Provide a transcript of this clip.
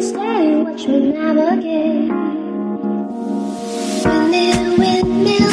Stay, watch me navigate. Windmill, windmill.